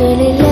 alhamdulillah